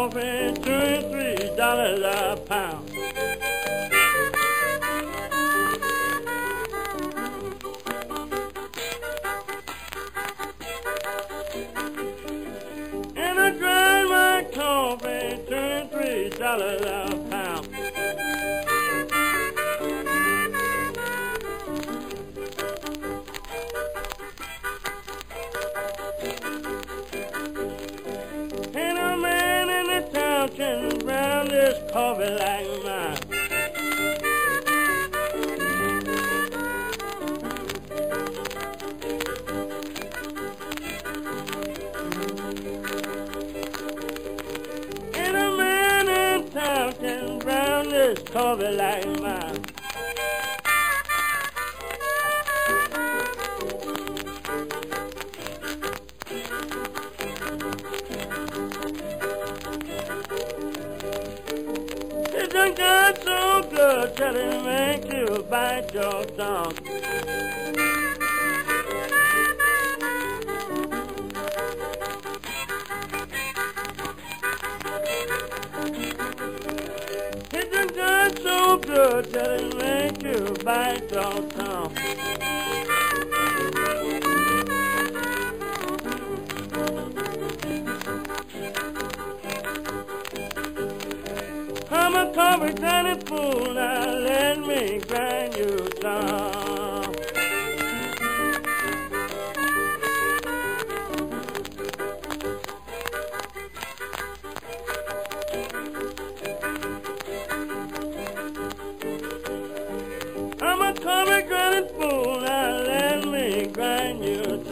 coffee, two and three dollars a pound. And I grind my coffee, two and three dollars a pound. Can brown this coffee like mine. Ain't a man in town can brown this coffee like mine. Good it make you bite your tongue. It done got so good it make you bite your tongue. Coffee grinding fool, now let me grind you some. I'm a grinding fool, now let me grind you